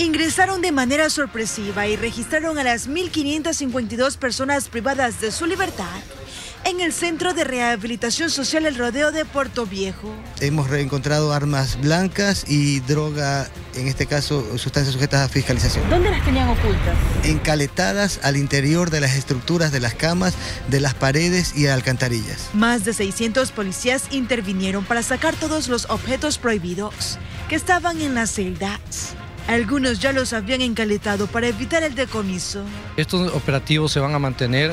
ingresaron de manera sorpresiva y registraron a las 1.552 personas privadas de su libertad en el Centro de Rehabilitación Social El Rodeo de Puerto Viejo. Hemos reencontrado armas blancas y droga, en este caso sustancias sujetas a fiscalización. ¿Dónde las tenían ocultas? Encaletadas al interior de las estructuras de las camas, de las paredes y alcantarillas. Más de 600 policías intervinieron para sacar todos los objetos prohibidos que estaban en las celdas. Algunos ya los habían encaletado para evitar el decomiso. Estos operativos se van a mantener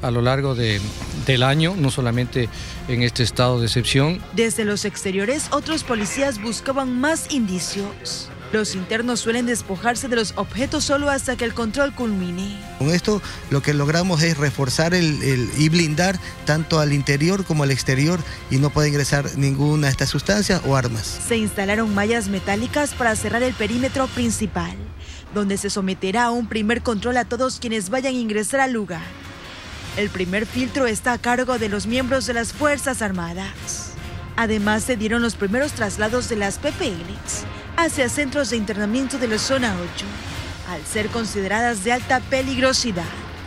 a lo largo del año, no solamente en este estado de excepción. Desde los exteriores, otros policías buscaban más indicios. Los internos suelen despojarse de los objetos solo hasta que el control culmine. Con esto lo que logramos es reforzar el, y blindar tanto al interior como al exterior y no puede ingresar ninguna de estas sustancias o armas. Se instalaron mallas metálicas para cerrar el perímetro principal, donde se someterá a un primer control a todos quienes vayan a ingresar al lugar. El primer filtro está a cargo de los miembros de las Fuerzas Armadas. Además, se dieron los primeros traslados de las PPLs hacia centros de internamiento de la zona 8, al ser consideradas de alta peligrosidad.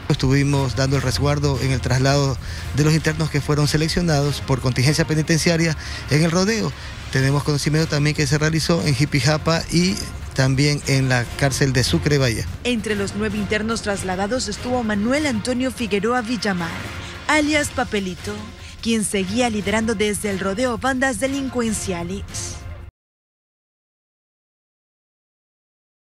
Estuvimos dando el resguardo en el traslado de los internos que fueron seleccionados por contingencia penitenciaria en el rodeo. Tenemos conocimiento también que se realizó en Jipijapa y también en la cárcel de Sucre Bahía. Entre los nueve internos trasladados estuvo Manuel Antonio Figueroa Villamar, alias Papelito, quien seguía liderando desde el rodeo bandas delincuenciales.